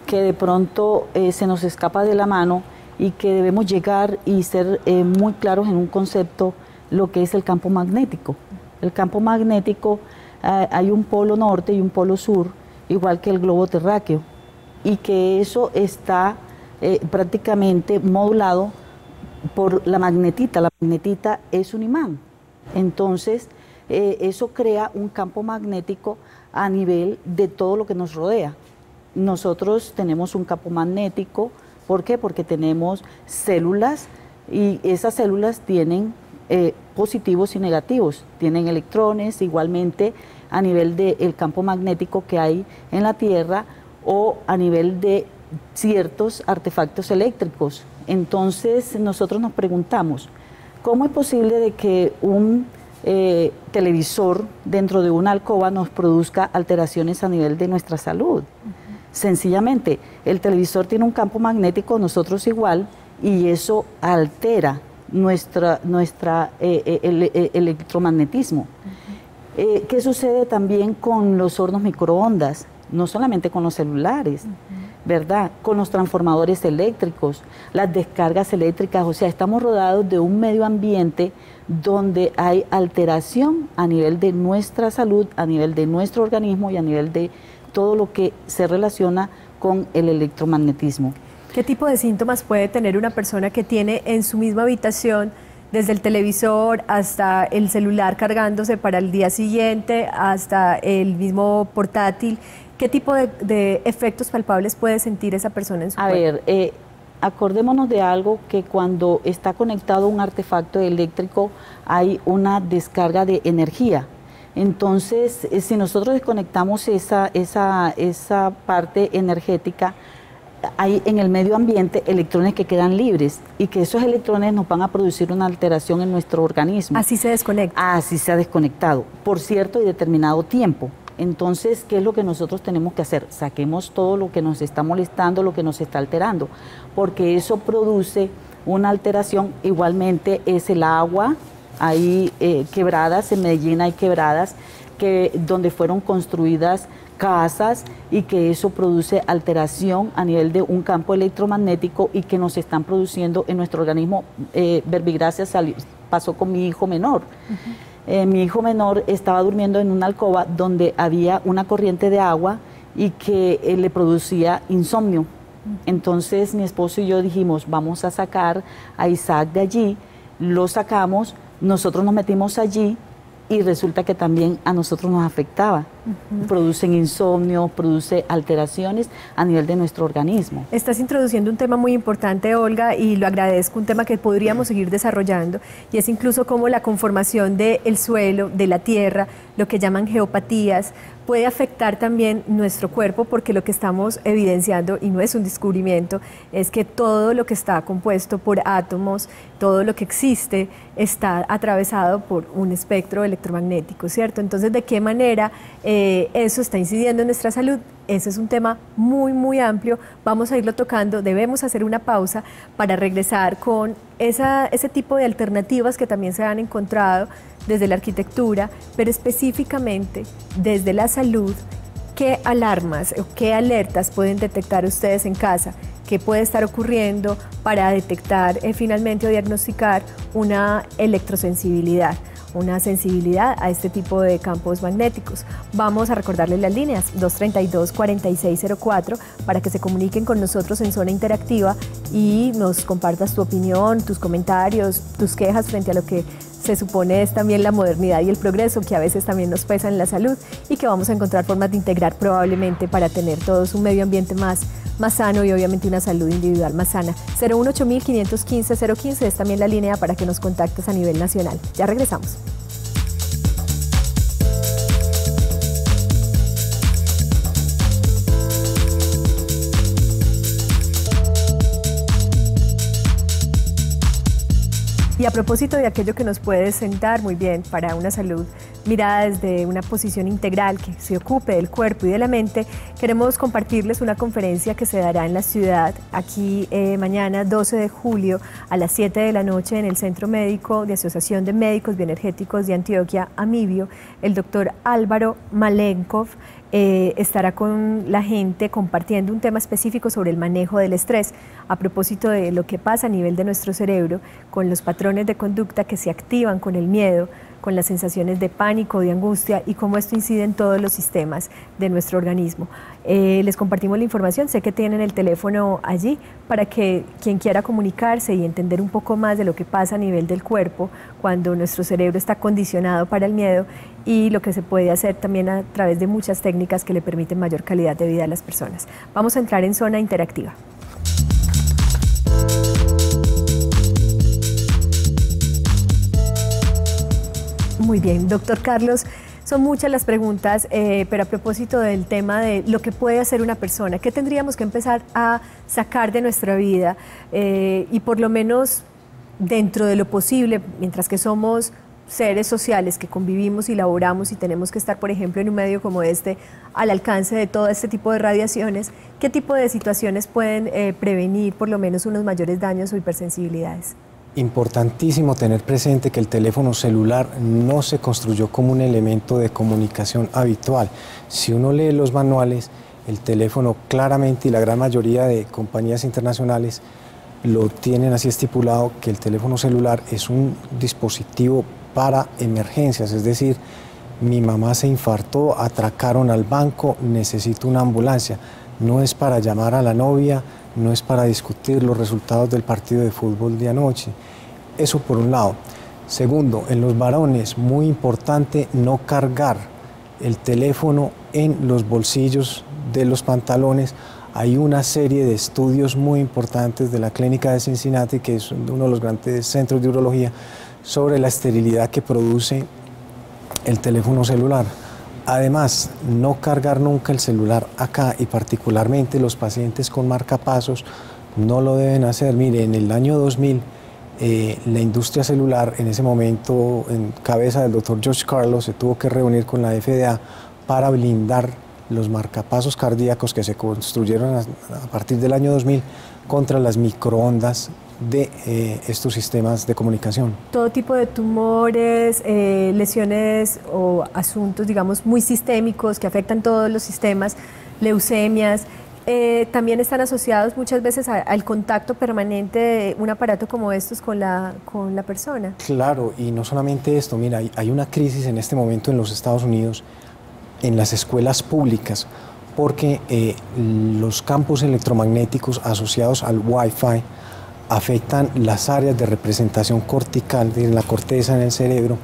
que de pronto eh, se nos escapa de la mano y que debemos llegar y ser eh, muy claros en un concepto, lo que es el campo magnético. El campo magnético, hay un polo norte y un polo sur, igual que el globo terráqueo, y que eso está eh, prácticamente modulado por la magnetita. La magnetita es un imán. Entonces, eh, eso crea un campo magnético a nivel de todo lo que nos rodea. Nosotros tenemos un campo magnético, ¿por qué? Porque tenemos células y esas células tienen eh, positivos y negativos, tienen electrones igualmente a nivel del campo magnético que hay en la Tierra o a nivel de ciertos artefactos eléctricos. Entonces nosotros nos preguntamos, ¿cómo es posible de que un eh, televisor dentro de una alcoba nos produzca alteraciones a nivel de nuestra salud? Sencillamente, el televisor tiene un campo magnético, nosotros igual, y eso altera nuestra, nuestra eh, eh, electromagnetismo. ¿Qué sucede también con los hornos microondas? No solamente con los celulares ¿verdad? Con los transformadores eléctricos, las descargas eléctricas, o sea, estamos rodeados de un medio ambiente donde hay alteración a nivel de nuestra salud, a nivel de nuestro organismo y a nivel de todo lo que se relaciona con el electromagnetismo. ¿Qué tipo de síntomas puede tener una persona que tiene en su misma habitación desde el televisor hasta el celular cargándose para el día siguiente, hasta el mismo portátil? ¿Qué tipo de, efectos palpables puede sentir esa persona en su A ver, eh, acordémonos de algo que cuando está conectado un artefacto eléctrico hay una descarga de energía. Entonces, eh, si nosotros desconectamos esa, esa, esa parte energética, hay en el medio ambiente electrones que quedan libres y que esos electrones nos van a producir una alteración en nuestro organismo. Así se desconecta. Así se ha desconectado, por cierto y determinado tiempo. Entonces, ¿qué es lo que nosotros tenemos que hacer? Saquemos todo lo que nos está molestando, lo que nos está alterando, porque eso produce una alteración. Igualmente es el agua, hay eh, quebradas, en Medellín hay quebradas que, donde fueron construidas casas y que eso produce alteración a nivel de un campo electromagnético y que nos están produciendo en nuestro organismo. Eh, verbigracia pasó con mi hijo menor. Eh, mi hijo menor estaba durmiendo en una alcoba donde había una corriente de agua y que eh, le producía insomnio. Entonces mi esposo y yo dijimos, vamos a sacar a Isaac de allí, lo sacamos, nosotros nos metimos allí y resulta que también a nosotros nos afectaba. Producen insomnio, produce alteraciones a nivel de nuestro organismo. Estás introduciendo un tema muy importante, Olga, y lo agradezco, un tema que podríamos seguir desarrollando, y es incluso como la conformación del suelo, de la tierra, lo que llaman geopatías, puede afectar también nuestro cuerpo porque lo que estamos evidenciando, y no es un descubrimiento, es que todo lo que está compuesto por átomos, todo lo que existe, está atravesado por un espectro electromagnético, ¿cierto? Entonces, ¿de qué manera eh, eso está incidiendo en nuestra salud? Ese es un tema muy, muy amplio. Vamos a irlo tocando. Debemos hacer una pausa para regresar con ese tipo de alternativas que también se han encontrado desde la arquitectura, pero específicamente desde la salud. ¿Qué alarmas o qué alertas pueden detectar ustedes en casa? ¿Qué puede estar ocurriendo para detectar eh, finalmente o diagnosticar una electrosensibilidad? Una sensibilidad a este tipo de campos magnéticos. Vamos a recordarles las líneas 232-4604 para que se comuniquen con nosotros en zona interactiva y nos compartas tu opinión, tus comentarios, tus quejas frente a lo que se supone es también la modernidad y el progreso que a veces también nos pesa en la salud y que vamos a encontrar formas de integrar probablemente para tener todos un medio ambiente más, más sano y obviamente una salud individual más sana. 018-515-015 es también la línea para que nos contactes a nivel nacional. Ya regresamos. Y a propósito de aquello que nos puede sentar muy bien para una salud mirada desde una posición integral que se ocupe del cuerpo y de la mente, queremos compartirles una conferencia que se dará en la ciudad aquí eh, mañana 12 de julio a las 7 de la noche en el Centro Médico de Asociación de Médicos Bioenergéticos de Antioquia, Amibio, el doctor Álvaro Malenkov. Eh, estará con la gente compartiendo un tema específico sobre el manejo del estrés a propósito de lo que pasa a nivel de nuestro cerebro con los patrones de conducta que se activan con el miedo, con las sensaciones de pánico, de angustia y cómo esto incide en todos los sistemas de nuestro organismo. Eh, les compartimos la información, sé que tienen el teléfono allí para que quien quiera comunicarse y entender un poco más de lo que pasa a nivel del cuerpo cuando nuestro cerebro está condicionado para el miedo y lo que se puede hacer también a través de muchas técnicas que le permiten mayor calidad de vida a las personas. Vamos a entrar en zona interactiva. Muy bien, doctor Carlos. Son muchas las preguntas, eh, pero a propósito del tema de lo que puede hacer una persona, ¿qué tendríamos que empezar a sacar de nuestra vida? Eh, y por lo menos dentro de lo posible, mientras que somos seres sociales que convivimos y laboramos y tenemos que estar, por ejemplo, en un medio como este, al alcance de todo este tipo de radiaciones, ¿qué tipo de situaciones pueden eh, prevenir por lo menos unos mayores daños o hipersensibilidades? Importantísimo tener presente que el teléfono celular no se construyó como un elemento de comunicación habitual. Si uno lee los manuales, El teléfono claramente y la gran mayoría de compañías internacionales lo tienen así estipulado que el teléfono celular es un dispositivo para emergencias, es decir, mi mamá se infartó, atracaron al banco, necesito una ambulancia. No es para llamar a la novia, no es para discutir los resultados del partido de fútbol de anoche. Eso por un lado. Segundo, en los varones, muy importante no cargar el teléfono en los bolsillos de los pantalones. Hay una serie de estudios muy importantes de la clínica de Cincinnati, que es uno de los grandes centros de urología, sobre la esterilidad que produce el teléfono celular. Además, no cargar nunca el celular acá y particularmente los pacientes con marcapasos no lo deben hacer. Mire, en el año 2000 eh, la industria celular, en ese momento en cabeza del doctor George Carlos, se tuvo que reunir con la FDA para blindar los marcapasos cardíacos que se construyeron a, a partir del año 2000 contra las microondas de eh, estos sistemas de comunicación. Todo tipo de tumores, eh, lesiones o asuntos, digamos, muy sistémicos que afectan todos los sistemas, leucemias, eh, también están asociados muchas veces al contacto permanente de un aparato como estos con la, con la persona. Claro, y no solamente esto, mira, hay, hay una crisis en este momento en los Estados Unidos en las escuelas públicas porque los campos electromagnéticos asociados al Wi-Fi afectan las áreas de representación cortical de la corteza en el cerebro,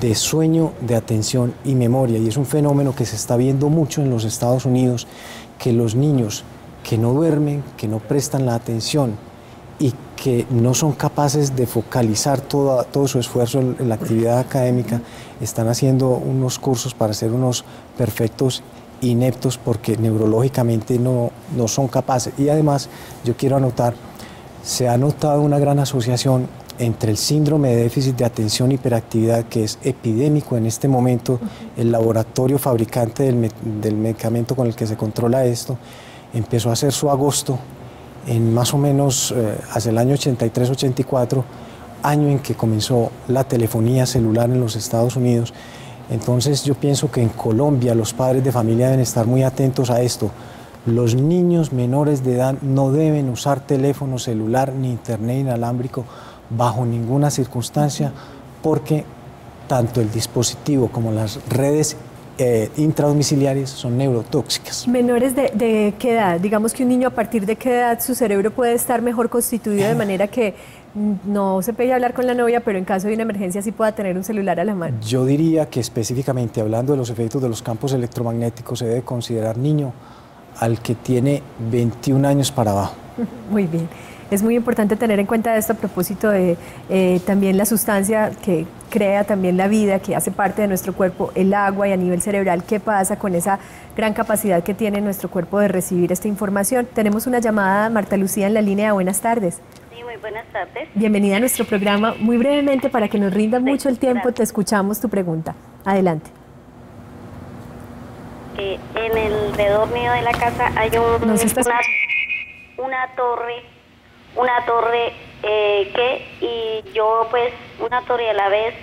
de sueño, de atención y memoria. Y es un fenómeno que se está viendo mucho en los Estados Unidos, que los niños que no duermen, que no prestan la atención y que no son capaces de focalizar todo, todo su esfuerzo en, la actividad académica, están haciendo unos cursos para ser unos perfectos ineptos porque neurológicamente no, no son capaces. Y además yo quiero anotar se ha notado una gran asociación entre el síndrome de déficit de atención y hiperactividad, que es epidémico en este momento, el laboratorio fabricante del, medicamento con el que se controla esto, empezó a hacer su agosto en más o menos eh, hacia el año 83-84, año en que comenzó la telefonía celular en los Estados Unidos. Entonces yo pienso que en Colombia los padres de familia deben estar muy atentos a esto los niños menores de edad no deben usar teléfono celular ni internet inalámbrico bajo ninguna circunstancia porque tanto el dispositivo como las redes eh, intradomiciliarias son neurotóxicas. ¿Menores de, qué edad? Digamos que un niño a partir de qué edad su cerebro puede estar mejor constituido de manera que no se pegue a hablar con la novia, pero en caso de una emergencia sí pueda tener un celular a la mano. Yo diría que específicamente hablando de los efectos de los campos electromagnéticos se debe considerar niño al que tiene 21 años para abajo. Muy bien. Es muy importante tener en cuenta esto a propósito de eh, también la sustancia que crea también la vida, que hace parte de nuestro cuerpo, el agua y a nivel cerebral, qué pasa con esa gran capacidad que tiene nuestro cuerpo de recibir esta información. Tenemos una llamada, Marta Lucía, en la línea. Buenas tardes. Sí, muy buenas tardes. Bienvenida a nuestro programa. Muy brevemente, para que nos rinda mucho el tiempo, te escuchamos tu pregunta. Adelante en el alrededor mío de la casa hay un, una, torre, una torre eh, que, y yo pues una torre a la vez,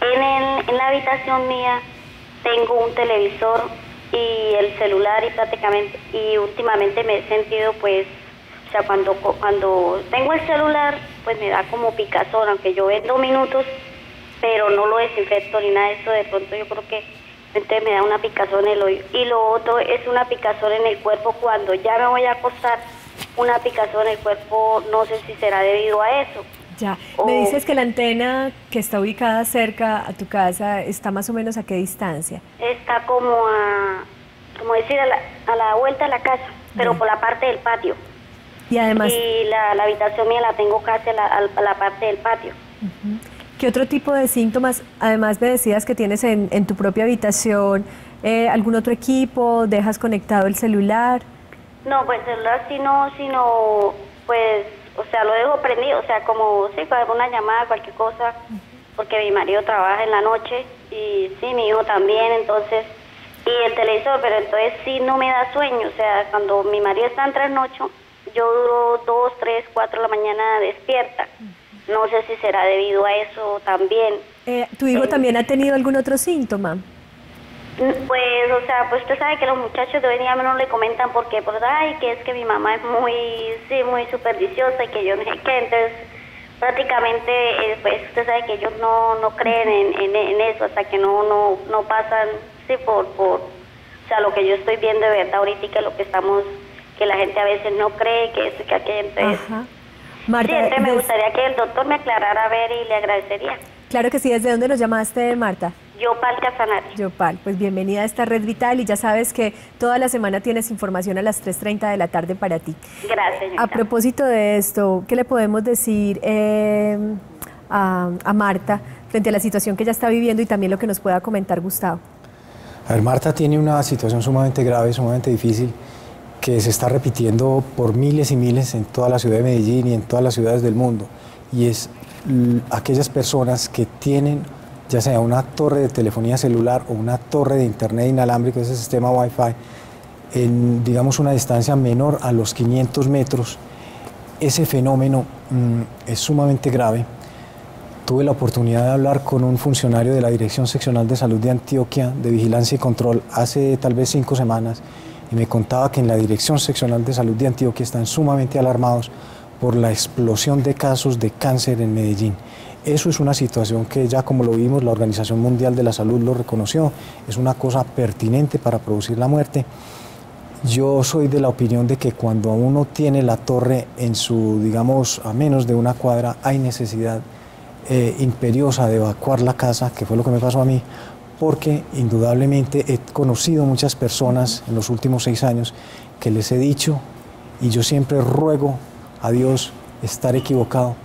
en, el, en la habitación mía tengo un televisor y el celular y prácticamente, y últimamente me he sentido pues, o sea, cuando, cuando tengo el celular, pues me da como picazón, aunque yo vendo minutos, pero no lo desinfecto ni nada de eso, de pronto yo creo que entonces me da una picazón en el oído. Y lo otro es una picazón en el cuerpo cuando ya me voy a acostar, una picazón en el cuerpo, no sé si será debido a eso. Ya, me dices que la antena que está ubicada cerca a tu casa está más o menos a qué distancia. Está como a, como decir, a la, a la vuelta de la casa, pero por la parte del patio. Y además... Y la, habitación mía la tengo casi a la, parte del patio. ¿Qué otro tipo de síntomas, además me decías que tienes en, tu propia habitación, eh, algún otro equipo, dejas conectado el celular? No, pues el celular sí no, sino pues, o sea, lo dejo prendido, o sea, como, sí, para alguna llamada, cualquier cosa, porque mi marido trabaja en la noche y sí, mi hijo también, entonces, y el televisor, pero entonces sí no me da sueño, o sea, cuando mi marido está en trasnocho, yo duro dos, tres, cuatro de la mañana despierta. No sé si será debido a eso también. Eh, ¿Tu hijo también ha tenido algún otro síntoma? Pues, o sea, pues usted sabe que los muchachos de hoy día no le comentan porque, pues, ay, que es que mi mamá es muy, sí, muy supersticiosa y que yo no sé qué, entonces prácticamente, eh, pues usted sabe que ellos no, no creen en, en, eso hasta que no, no, no pasan, sí, por, por, o sea, lo que yo estoy viendo de verdad ahorita y que lo que estamos, que la gente a veces no cree que eso, que aquello, entonces... Marta, sí, entonces me gustaría que el doctor me aclarara a ver y le agradecería. Claro que sí, ¿desde dónde nos llamaste, Marta? Yopal Casanare. Yopal, pues bienvenida a esta red vital y ya sabes que toda la semana tienes información a las 3.30 de la tarde para ti. Gracias. Señorita. A propósito de esto, ¿qué le podemos decir eh, a, a, Marta frente a la situación que ella está viviendo y también lo que nos pueda comentar Gustavo? A ver, Marta tiene una situación sumamente grave, sumamente difícil, que se está repitiendo por miles y miles en toda la ciudad de Medellín y en todas las ciudades del mundo. Y es aquellas personas que tienen ya sea una torre de telefonía celular o una torre de internet inalámbrico, ese sistema Wi-Fi, en digamos una distancia menor a los 500 metros, ese fenómeno mm, es sumamente grave. Tuve la oportunidad de hablar con un funcionario de la Dirección Seccional de Salud de Antioquia de Vigilancia y Control hace tal vez cinco semanas y me contaba que en la Dirección Seccional de Salud de Antioquia están sumamente alarmados por la explosión de casos de cáncer en Medellín. Eso es una situación que ya como lo vimos, la Organización Mundial de la Salud lo reconoció, es una cosa pertinente para producir la muerte. Yo soy de la opinión de que cuando uno tiene la torre en su, digamos, a menos de una cuadra, hay necesidad eh, imperiosa de evacuar la casa, que fue lo que me pasó a mí, porque indudablemente he conocido muchas personas en los últimos seis años que les he dicho, y yo siempre ruego a Dios estar equivocado,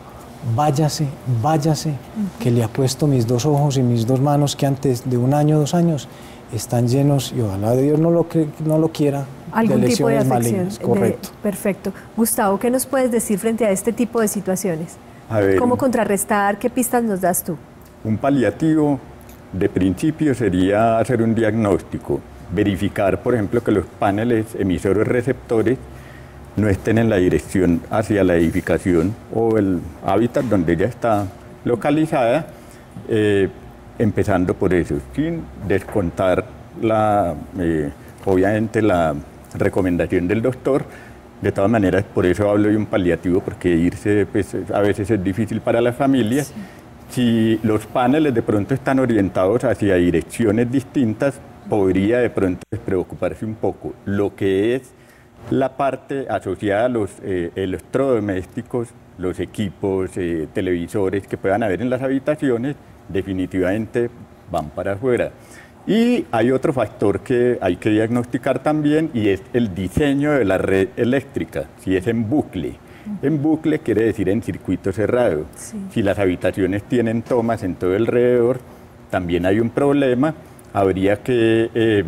váyase, váyase, que le apuesto mis dos ojos y mis dos manos que antes de un año, dos años, están llenos, y ojalá Dios no lo, no lo quiera, ¿Algún de tipo de malignas. Correcto. perfecto. Gustavo, ¿qué nos puedes decir frente a este tipo de situaciones? A ver, ¿Cómo contrarrestar? ¿Qué pistas nos das tú? Un paliativo de principio sería hacer un diagnóstico, verificar, por ejemplo, que los paneles emisores receptores no estén en la dirección hacia la edificación o el hábitat donde ella está localizada, eh, empezando por eso, sin descontar la, eh, obviamente la recomendación del doctor. De todas maneras, por eso hablo de un paliativo, porque irse pues, a veces es difícil para las familias. Si los paneles de pronto están orientados hacia direcciones distintas, podría de pronto preocuparse un poco. Lo que es la parte asociada a los eh, electrodomésticos, los equipos, eh, televisores que puedan haber en las habitaciones, definitivamente van para afuera. Y hay otro factor que hay que diagnosticar también y es el diseño de la red eléctrica, si es en bucle. En bucle quiere decir en circuito cerrado. Si las habitaciones tienen tomas en todo alrededor, también hay un problema. Habría que eh,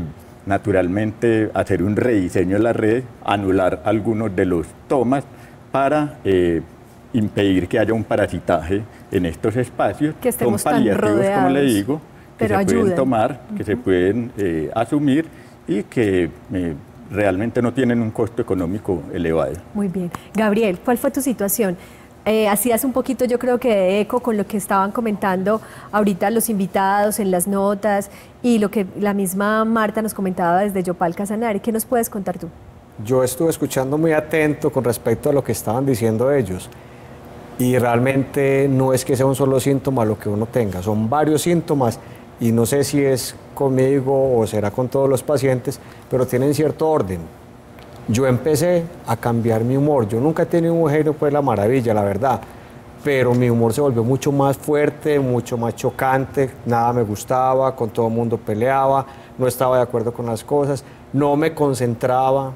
naturalmente hacer un rediseño de la red, anular algunos de los tomas para eh, impedir que haya un parasitaje en estos espacios. Que estemos Son paliativos, como le digo, que se pueden tomar, que se pueden eh, asumir y que realmente no tienen un costo económico elevado. Muy bien. Gabriel, ¿cuál fue tu situación? Eh, hacías un poquito, yo creo que de eco con lo que estaban comentando ahorita los invitados en las notas y lo que la misma Marta nos comentaba desde Yopal Casanare. ¿Qué nos puedes contar tú? Yo estuve escuchando muy atento con respecto a lo que estaban diciendo ellos. Y realmente no es que sea un solo síntoma lo que uno tenga, son varios síntomas y no sé si es conmigo o será con todos los pacientes, pero tienen cierto orden yo empecé a cambiar mi humor. Yo nunca he tenido un genio, pues la maravilla, la verdad. Pero mi humor se volvió mucho más fuerte, mucho más chocante, nada me gustaba, con todo el mundo peleaba, no estaba de acuerdo con las cosas, no me concentraba.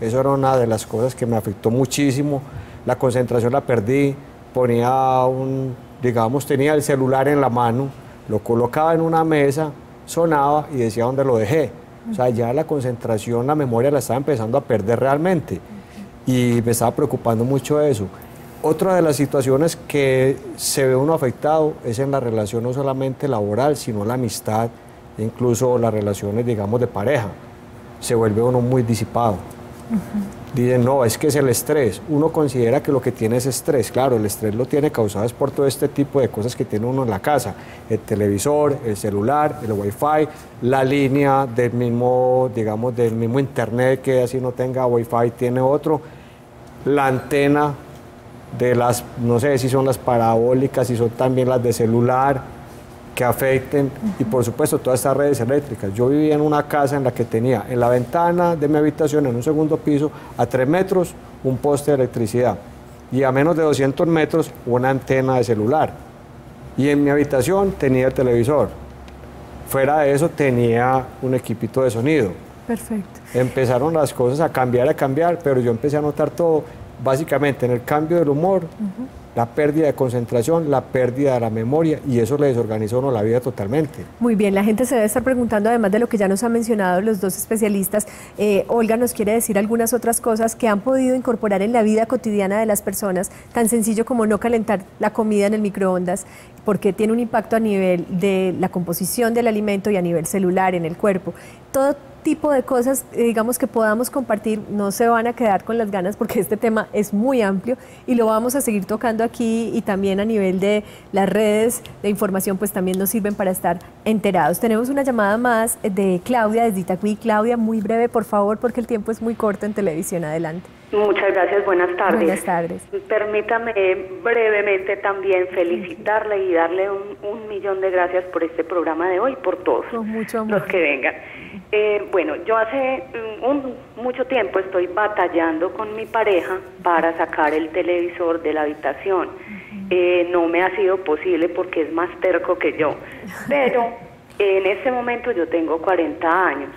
Eso era una de las cosas que me afectó muchísimo. La concentración la perdí, ponía un, digamos, tenía el celular en la mano, lo colocaba en una mesa, sonaba y decía dónde lo dejé o sea, ya la concentración, la memoria la estaba empezando a perder realmente. Y me estaba preocupando mucho eso. Otra de las situaciones que se ve uno afectado es en la relación no solamente laboral, sino la amistad, incluso las relaciones, digamos, de pareja. Se vuelve uno muy disipado. Dicen, no, es que es el estrés. Uno considera que lo que tiene es estrés. Claro, el estrés lo tiene causado es por todo este tipo de cosas que tiene uno en la casa. El televisor, el celular, el wifi, la línea del mismo, digamos, del mismo internet que así no tenga wifi tiene otro. La antena de las, no sé si son las parabólicas, si son también las de celular que afecten y por supuesto todas estas redes eléctricas. Yo vivía en una casa en la que tenía en la ventana de mi habitación, en un segundo piso, a tres metros, un poste de electricidad y a menos de 200 metros una antena de celular. Y en mi habitación tenía el televisor. Fuera de eso tenía un equipito de sonido. Perfecto. Empezaron las cosas a cambiar, a cambiar, pero yo empecé a notar todo básicamente en el cambio del humor, la pérdida de concentración, la pérdida de la memoria y eso le desorganizó uno la vida totalmente. Muy bien, la gente se debe estar preguntando, además de lo que ya nos han mencionado los dos especialistas, eh, Olga nos quiere decir algunas otras cosas que han podido incorporar en la vida cotidiana de las personas, tan sencillo como no calentar la comida en el microondas, porque tiene un impacto a nivel de la composición del alimento y a nivel celular en el cuerpo. Todo tipo de cosas, eh, digamos, que podamos compartir, no se van a quedar con las ganas porque este tema es muy amplio y lo vamos a seguir tocando aquí y también a nivel de las redes de información, pues también nos sirven para estar enterados. Tenemos una llamada más de Claudia desde Itacuí. Claudia, muy breve, por favor, porque el tiempo es muy corto en televisión. Adelante. Muchas gracias, buenas tardes. Buenas tardes. Permítame brevemente también felicitarle y darle un, un millón de gracias por este programa de hoy, por todos los que vengan. Eh, bueno, yo hace mm, un, mucho tiempo estoy batallando con mi pareja para sacar el televisor de la habitación. Eh, no me ha sido posible porque es más terco que yo, pero en este momento yo tengo 40 años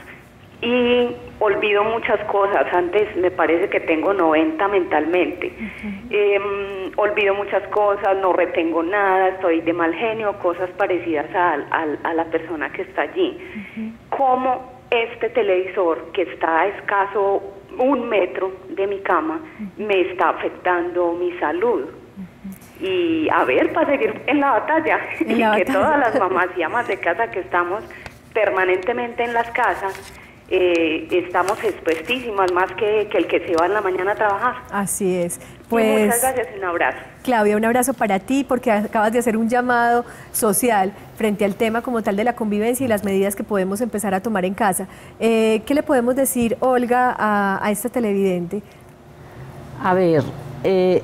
y olvido muchas cosas. Antes me parece que tengo 90 mentalmente. Em, olvido muchas cosas, no retengo nada, estoy de mal genio, cosas parecidas a, a la persona que está allí. ¿Cómo este televisor que está a escaso un metro de mi cama me está afectando mi salud. Y a ver, para seguir en la batalla, y que todas las mamás y amas de casa que estamos permanentemente en las casas, eh, estamos expuestísimas más que, el que se va en la mañana a trabajar. Así es. Pues, muchas gracias y un abrazo. Claudia, un abrazo para ti porque acabas de hacer un llamado social frente al tema como tal de la convivencia y las medidas que podemos empezar a tomar en casa. Eh, ¿Qué le podemos decir, Olga, a, esta televidente? A ver, eh,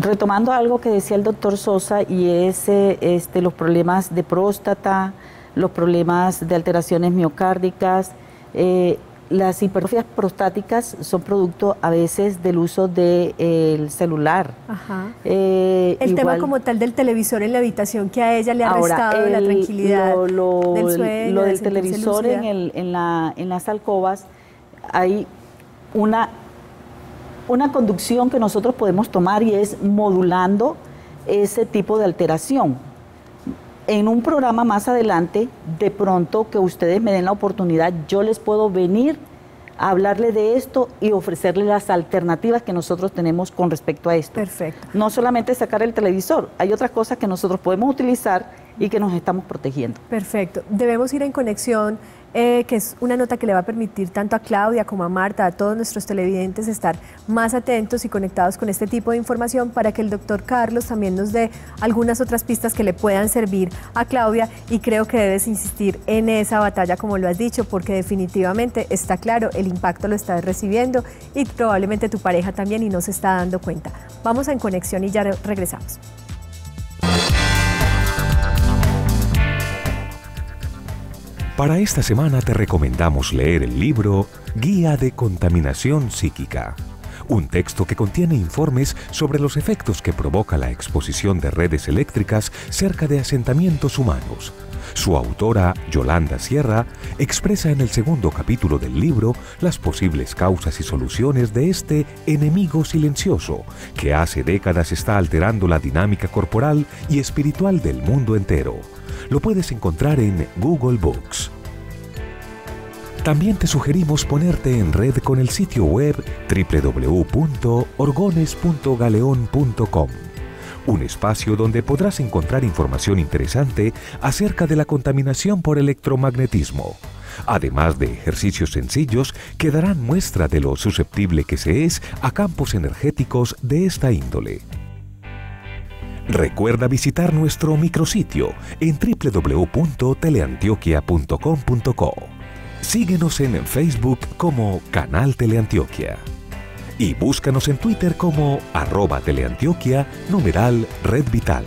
retomando algo que decía el doctor Sosa y es este, los problemas de próstata, los problemas de alteraciones miocárdicas. Eh, las hipertrofias prostáticas son producto a veces del uso del celular. Ajá. Eh, el tema como tal del televisor en la habitación que a ella le ha restado la tranquilidad lo, del sueño, Lo del televisor en, el, en, la, en las alcobas, hay una, una conducción que nosotros podemos tomar y es modulando ese tipo de alteración en un programa más adelante, de pronto que ustedes me den la oportunidad, yo les puedo venir a hablarle de esto y ofrecerles las alternativas que nosotros tenemos con respecto a esto. Perfecto. No solamente sacar el televisor, hay otras cosas que nosotros podemos utilizar y que nos estamos protegiendo. Perfecto. Debemos ir en conexión eh, que es una nota que le va a permitir tanto a Claudia como a Marta, a todos nuestros televidentes, estar más atentos y conectados con este tipo de información para que el doctor Carlos también nos dé algunas otras pistas que le puedan servir a Claudia y creo que debes insistir en esa batalla como lo has dicho porque definitivamente está claro, el impacto lo estás recibiendo y probablemente tu pareja también y no se está dando cuenta. Vamos en conexión y ya regresamos. Para esta semana te recomendamos leer el libro Guía de Contaminación Psíquica, un texto que contiene informes sobre los efectos que provoca la exposición de redes eléctricas cerca de asentamientos humanos. Su autora, Yolanda Sierra, expresa en el segundo capítulo del libro las posibles causas y soluciones de este enemigo silencioso que hace décadas está alterando la dinámica corporal y espiritual del mundo entero lo puedes encontrar en Google Books. También te sugerimos ponerte en red con el sitio web www.orgones.galeon.com, un espacio donde podrás encontrar información interesante acerca de la contaminación por electromagnetismo, además de ejercicios sencillos que darán muestra de lo susceptible que se es a campos energéticos de esta índole. Recuerda visitar nuestro micrositio en www.teleantioquia.com.co. Síguenos en Facebook como Canal Teleantioquia y búscanos en Twitter como arroba teleantioquia numeral Red Vital.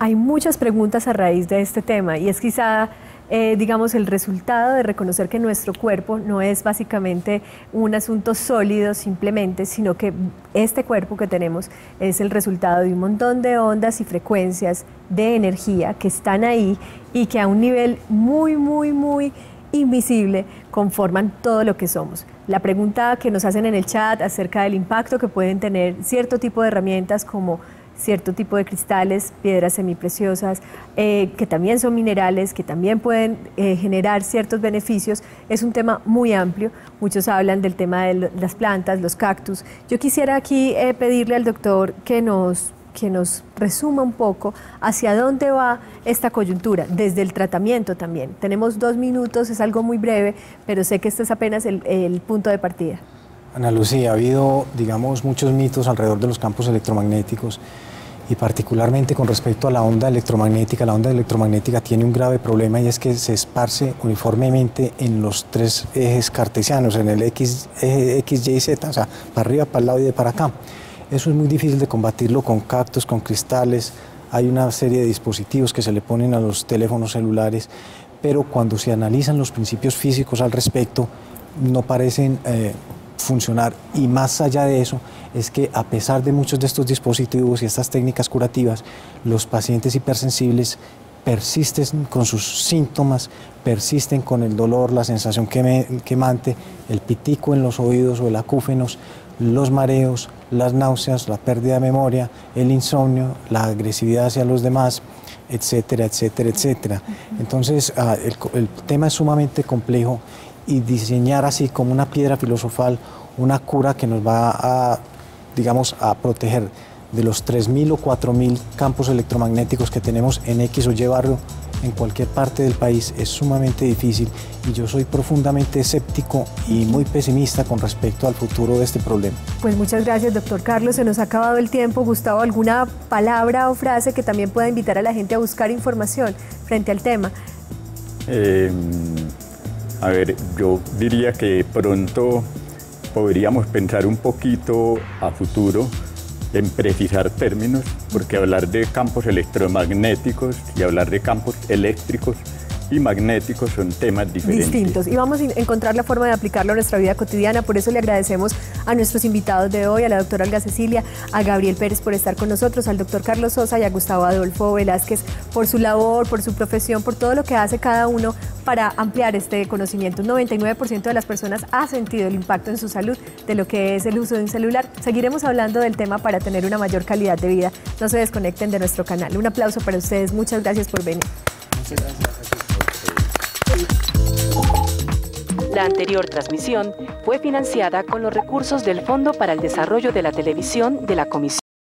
Hay muchas preguntas a raíz de este tema y es quizá, eh, digamos, el resultado de reconocer que nuestro cuerpo no es básicamente un asunto sólido simplemente, sino que este cuerpo que tenemos es el resultado de un montón de ondas y frecuencias de energía que están ahí y que a un nivel muy, muy, muy invisible conforman todo lo que somos. La pregunta que nos hacen en el chat acerca del impacto que pueden tener cierto tipo de herramientas como cierto tipo de cristales, piedras semipreciosas, eh, que también son minerales, que también pueden eh, generar ciertos beneficios. Es un tema muy amplio. Muchos hablan del tema de las plantas, los cactus. Yo quisiera aquí eh, pedirle al doctor que nos que nos resuma un poco hacia dónde va esta coyuntura, desde el tratamiento también. Tenemos dos minutos, es algo muy breve, pero sé que este es apenas el, el punto de partida. Ana Lucía, ha habido, digamos, muchos mitos alrededor de los campos electromagnéticos y particularmente con respecto a la onda electromagnética. La onda electromagnética tiene un grave problema y es que se esparce uniformemente en los tres ejes cartesianos, en el X, X, y Z, o sea, para arriba, para el lado y de para acá. Eso es muy difícil de combatirlo con cactus, con cristales. Hay una serie de dispositivos que se le ponen a los teléfonos celulares, pero cuando se analizan los principios físicos al respecto, no parecen eh, funcionar. Y más allá de eso, es que a pesar de muchos de estos dispositivos y estas técnicas curativas, los pacientes hipersensibles persisten con sus síntomas, persisten con el dolor, la sensación quemante, el pitico en los oídos o el acúfenos, los mareos, las náuseas, la pérdida de memoria, el insomnio, la agresividad hacia los demás, etcétera, etcétera, etcétera. Entonces, ah, el, el tema es sumamente complejo y diseñar así como una piedra filosofal una cura que nos va a, digamos, a proteger de los 3.000 o 4.000 campos electromagnéticos que tenemos en X o Y barrio en cualquier parte del país es sumamente difícil y yo soy profundamente escéptico y muy pesimista con respecto al futuro de este problema. Pues muchas gracias, doctor Carlos. Se nos ha acabado el tiempo. Gustavo, ¿alguna palabra o frase que también pueda invitar a la gente a buscar información frente al tema? Eh, a ver, yo diría que pronto podríamos pensar un poquito a futuro en precisar términos, porque hablar de campos electromagnéticos y hablar de campos eléctricos y magnéticos son temas diferentes. Distintos. Y vamos a encontrar la forma de aplicarlo a nuestra vida cotidiana. Por eso le agradecemos a nuestros invitados de hoy, a la doctora Olga Cecilia, a Gabriel Pérez por estar con nosotros, al doctor Carlos Sosa y a Gustavo Adolfo Velázquez por su labor, por su profesión, por todo lo que hace cada uno para ampliar este conocimiento. Un 99% de las personas ha sentido el impacto en su salud de lo que es el uso de un celular. Seguiremos hablando del tema para tener una mayor calidad de vida. No se desconecten de nuestro canal. Un aplauso para ustedes. Muchas gracias por venir. Muchas gracias. La anterior transmisión fue financiada con los recursos del Fondo para el Desarrollo de la Televisión de la Comisión